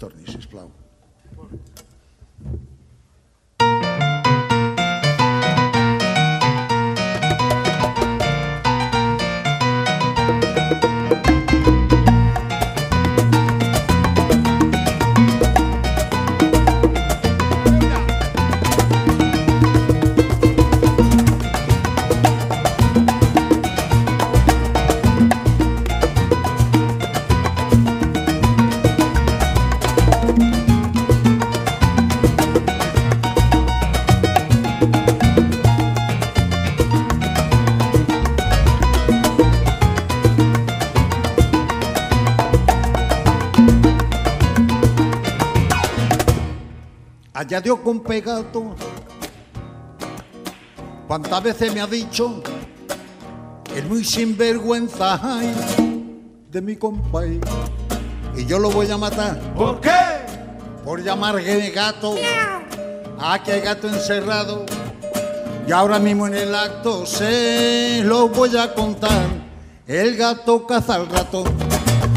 Tornišes Blau. Allá dio con pegato. ¿Cuántas veces me ha dicho el muy sinvergüenza ay, de mi compay? Y yo lo voy a matar. ¿Por qué? Por llamar gato. Ah, que hay gato encerrado. Y ahora mismo en el acto se lo voy a contar. El gato caza al ratón.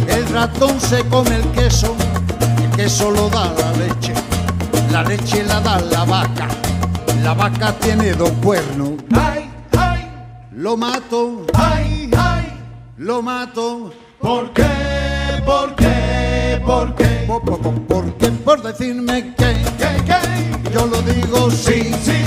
El ratón se come el queso. El queso lo da la leche. La leche la da la vaca. La vaca tiene dos cuernos. ¡Ay, ay! Lo mato, ¡Ay, ay! lo mato. ¿Por qué? ¿Por qué? ¿Por qué? Por, por, por, porque por decirme que ¿Qué, qué? yo lo digo. Sí, sí.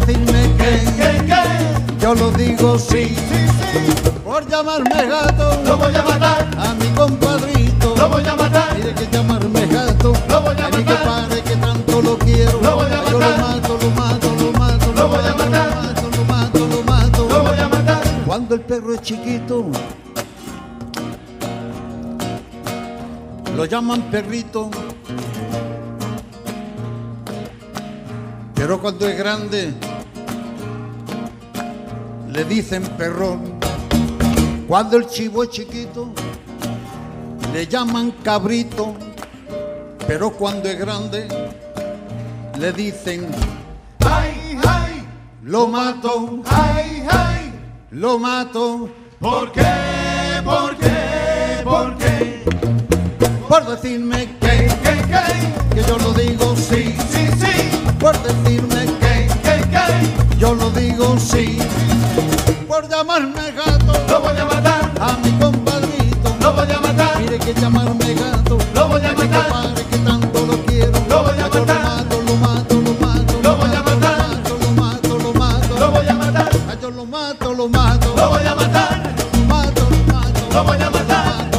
Decirme ¿Qué, que qué, qué? yo lo digo sí. Sí, sí. Por llamarme gato Lo voy a matar. a mi compadrito. Lo voy a matar. Mire que llamarme gato. Lo voy a a mi matar. compadre que tanto lo quiero. Lo voy a Yo lo matar. mato, lo mato, lo mato. Lo voy a mato, matar. Lo mato, lo mato, lo mato. Lo voy a matar. Cuando el perro es chiquito, lo llaman perrito. Pero cuando es grande, le dicen perrón. Cuando el chivo es chiquito, le llaman cabrito. Pero cuando es grande, le dicen, ¡Ay, ay! lo mato, ¡Ay, ay! lo mato. ¿Por qué? ¿Por qué? ¿Por qué? por decirme que, ¿Qué, qué, qué? que yo lo digo sí, Sí, sí. por decirme que ¿Qué, qué? yo lo digo sí, llamarme gato. Lo voy a matar a mi compadrito. Lo voy a matar. Mire que llamarme gato. Lo voy a matar. A mi compadre que tanto lo quiero. Lo voy a matar. Lo mato, lo mato, lo. Lo voy a matar. Ah, yo lo mato, lo mato. Lo voy a matar. Yo lo mato, lo mato. Lo voy a matar. Lo mato, lo mato. Lo voy a matar.